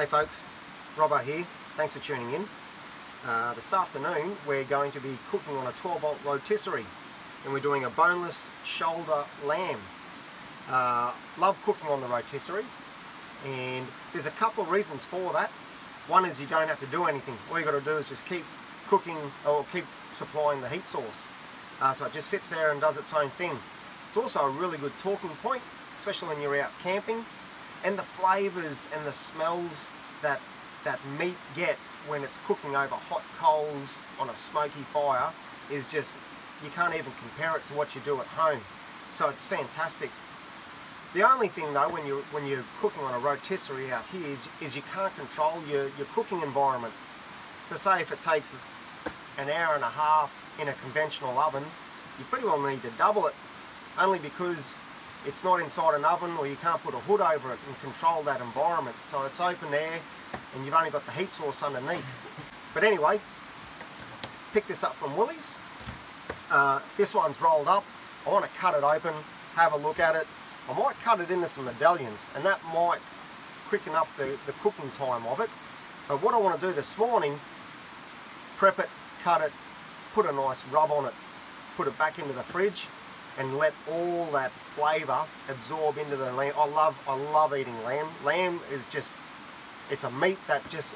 Hey folks, Robbo here. Thanks for tuning in. Uh, this afternoon we're going to be cooking on a 12 volt rotisserie and we're doing a boneless shoulder lamb. Uh, love cooking on the rotisserie and there's a couple of reasons for that. One is you don't have to do anything. All you got to do is just keep cooking or keep supplying the heat source. Uh, so it just sits there and does its own thing. It's also a really good talking point, especially when you're out camping. And the flavours and the smells that that meat get when it's cooking over hot coals on a smoky fire is just, you can't even compare it to what you do at home. So it's fantastic. The only thing though when you're, when you're cooking on a rotisserie out here is, is you can't control your, your cooking environment. So say if it takes an hour and a half in a conventional oven, you pretty well need to double it only because it's not inside an oven or you can't put a hood over it and control that environment. So it's open air and you've only got the heat source underneath. But anyway, pick this up from Woolies. Uh, this one's rolled up. I want to cut it open, have a look at it. I might cut it into some medallions and that might quicken up the, the cooking time of it. But what I want to do this morning, prep it, cut it, put a nice rub on it, put it back into the fridge and let all that flavour absorb into the lamb. I love, I love eating lamb. Lamb is just, it's a meat that just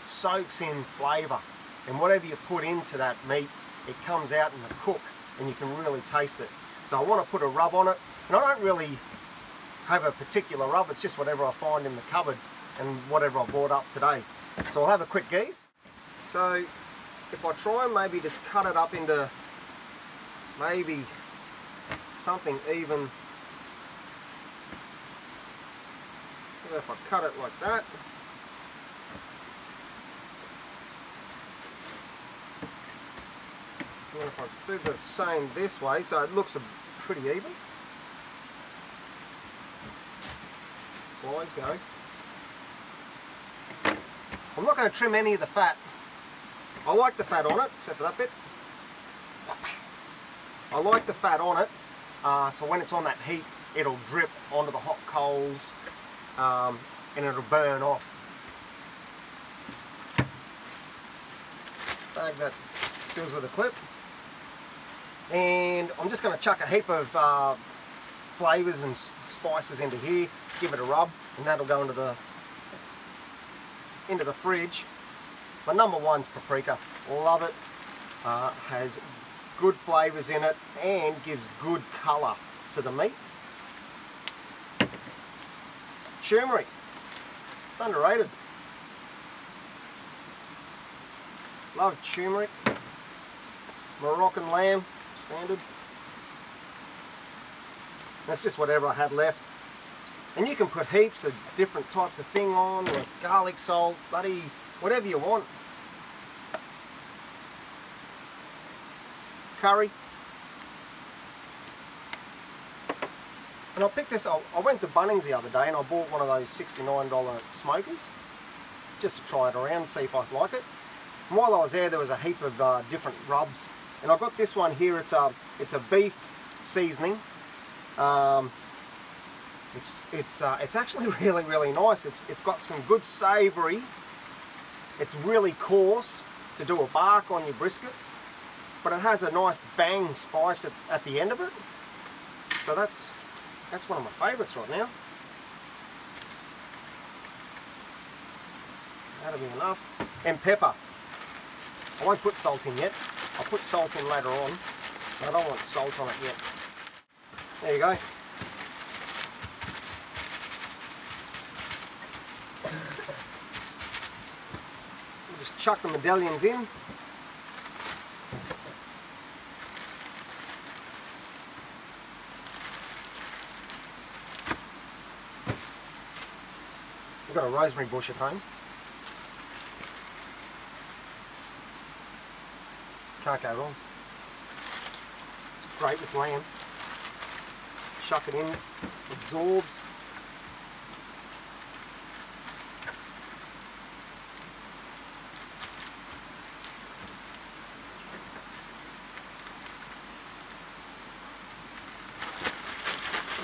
soaks in flavour. And whatever you put into that meat, it comes out in the cook and you can really taste it. So I want to put a rub on it. And I don't really have a particular rub, it's just whatever I find in the cupboard and whatever I bought up today. So I'll have a quick geese. So if I try and maybe just cut it up into maybe something even. if I cut it like that. If I do the same this way, so it looks pretty even. Flies go. I'm not going to trim any of the fat. I like the fat on it, except for that bit. I like the fat on it uh, so when it's on that heat, it'll drip onto the hot coals um, and it'll burn off. Bag that seals with a clip. And I'm just going to chuck a heap of uh, flavours and spices into here, give it a rub, and that'll go into the into the fridge. My number one's paprika. Love it. Uh, has good flavours in it and gives good colour to the meat. Turmeric. It's underrated. Love turmeric. Moroccan lamb, standard. That's just whatever I had left. And you can put heaps of different types of thing on, like garlic salt, bloody, whatever you want. Curry. And I picked this, I went to Bunnings the other day and I bought one of those $69 smokers just to try it around, see if I like it. And while I was there, there was a heap of uh, different rubs. And I got this one here, it's a, it's a beef seasoning. Um, it's, it's, uh, it's actually really, really nice. It's, it's got some good savoury. It's really coarse to do a bark on your briskets but it has a nice bang spice at, at the end of it. So that's that's one of my favourites right now. That'll be enough. And pepper. I won't put salt in yet. I'll put salt in later on. I don't want salt on it yet. There you go. We'll just chuck the medallions in. We've got a rosemary bush at home. Can't go wrong. It's great with lamb. Chuck it in, absorbs.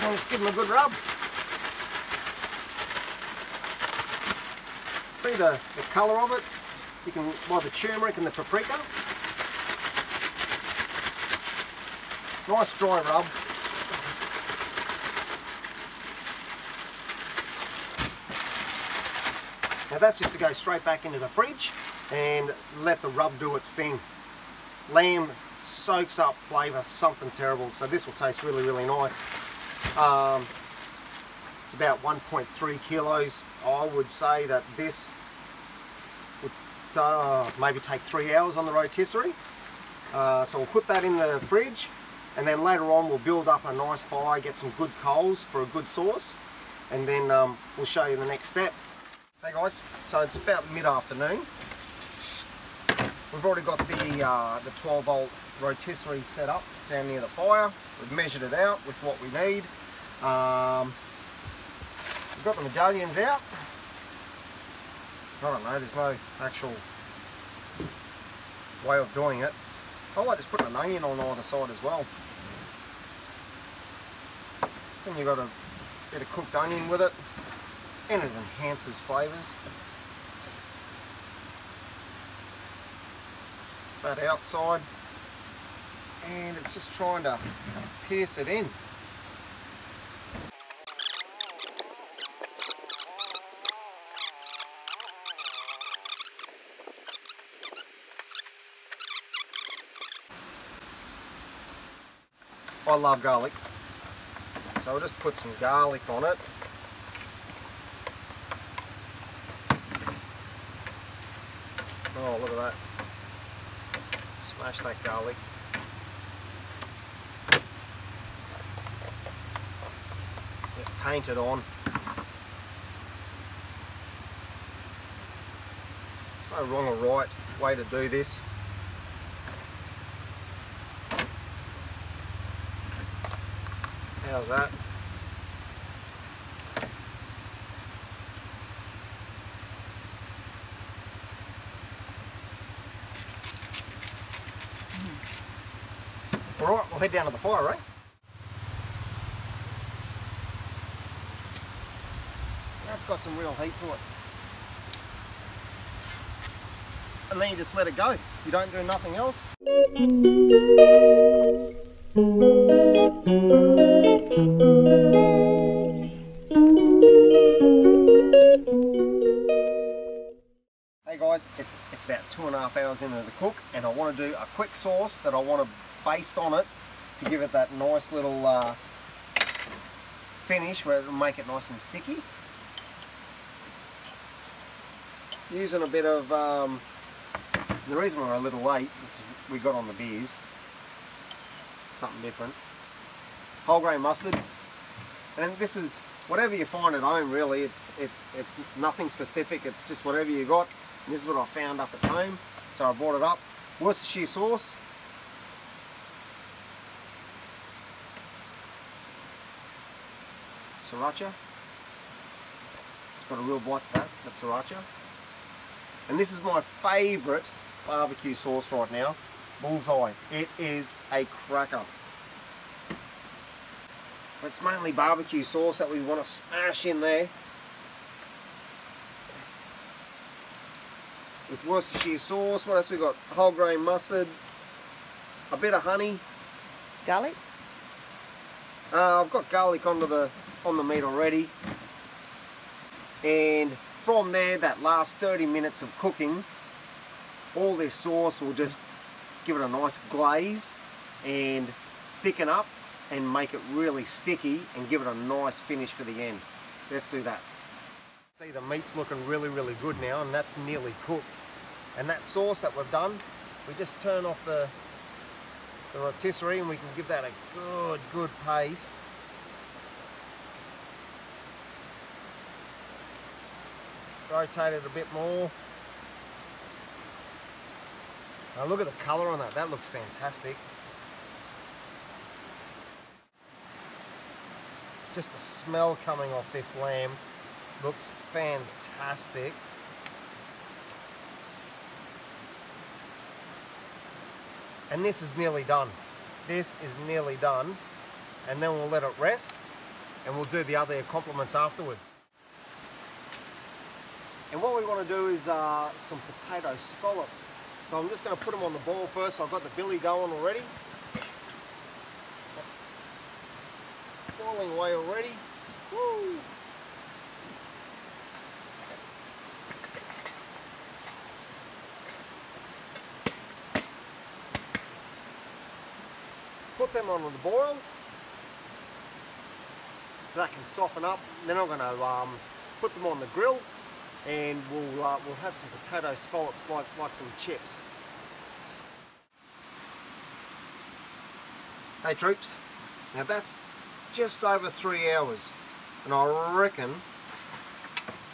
Just give them a good rub. See the, the colour of it? You can, buy the turmeric and the paprika. Nice dry rub. Now that's just to go straight back into the fridge and let the rub do its thing. Lamb soaks up flavour, something terrible, so this will taste really, really nice. Um, it's about 1.3 kilos. I would say that this would uh, maybe take three hours on the rotisserie. Uh, so we'll put that in the fridge and then later on we'll build up a nice fire, get some good coals for a good sauce and then um, we'll show you the next step. Hey guys, so it's about mid-afternoon. We've already got the, uh, the 12 volt rotisserie set up down near the fire. We've measured it out with what we need. Um, we've got the medallions out. I don't know, there's no actual way of doing it. I like just putting an onion on either side as well. Then you've got a bit of cooked onion with it and it enhances flavours. That outside and it's just trying to pierce it in. I love garlic. So I'll just put some garlic on it. Oh, look at that. Smash that garlic. Just paint it on. No wrong or right way to do this. How's that? Mm-hmm. Alright, we'll head down to the fire, right? That's got some real heat to it. And then you just let it go. You don't do nothing else. Hey guys, it's, it's about two and a half hours into the cook and I want to do a quick sauce that I want to baste on it to give it that nice little uh, finish where it'll make it nice and sticky. Using a bit of, um, the reason we're a little late is we got on the beers, something different. Whole grain mustard, and this is whatever you find at home really, it's, it's, it's nothing specific, it's just whatever you got. And this is what I found up at home, so I brought it up. Worcestershire sauce. Sriracha. It's got a real bite to that, that's sriracha. And this is my favourite barbecue sauce right now, Bullseye. It is a cracker. It's mainly barbecue sauce that we want to smash in there. with Worcestershire sauce. What else we got? Whole grain mustard, a bit of honey. Garlic? Uh, I've got garlic onto the on the meat already. And from there, that last 30 minutes of cooking, all this sauce will just give it a nice glaze and thicken up and make it really sticky and give it a nice finish for the end. Let's do that. See the meat's looking really, really good now and that's nearly cooked. And that sauce that we've done, we just turn off the, the rotisserie and we can give that a good, good paste. Rotate it a bit more. Now look at the colour on that, that looks fantastic. Just the smell coming off this lamb looks fantastic. And this is nearly done. This is nearly done. And then we'll let it rest and we'll do the other complements afterwards. And what we want to do is uh, some potato scallops. So I'm just going to put them on the ball first. I've got the billy going already. Boiling away already. Woo! Put them on the boil so that can soften up. Then I'm going to um, put them on the grill and we'll, uh, we'll have some potato scallops like, like some chips. Hey troops, now that's just over three hours and I reckon,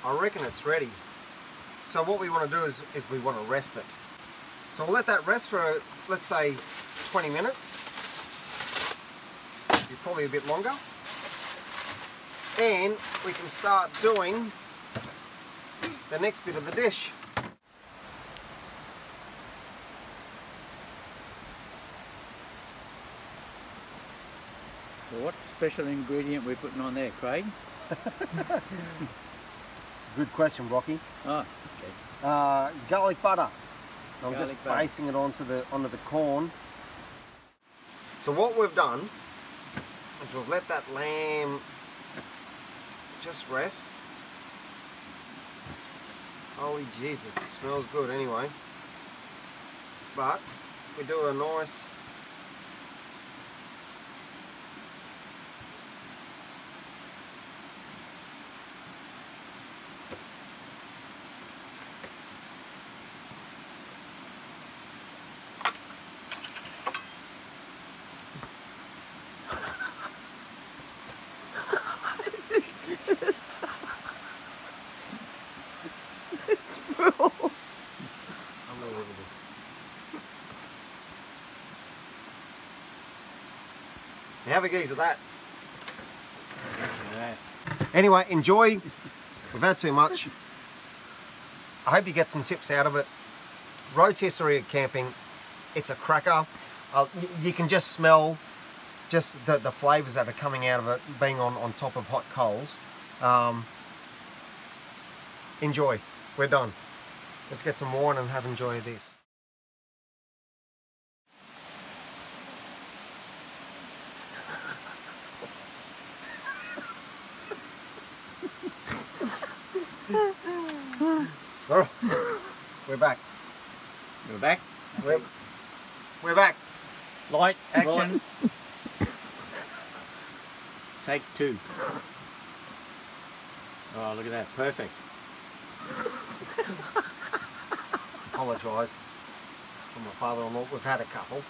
I reckon it's ready. So what we want to do is, is we want to rest it. So we'll let that rest for, let's say, 20 minutes. Probably a bit longer. And we can start doing the next bit of the dish. What special ingredient we're putting on there, Craig? it's a good question, Rocky. Oh, okay. Uh, garlic butter. I'm Garlic just butter. basting it onto the onto the corn. So what we've done is we've let that lamb just rest. Holy jeez, it smells good anyway. But we do a nice Unbelievable. Now have a gaze at that. Anyway, enjoy. Had too much. I hope you get some tips out of it. Rotisserie camping, it's a cracker. Uh, you can just smell just the, the flavours that are coming out of it being on, on top of hot coals. Um, enjoy. We're done. Let's get some wine and have enjoy this. We're back. We're back. We're, we're back. Light, Action. action. Take two. Oh, look at that. Perfect. Apologise for my father-in-law. We've had a couple.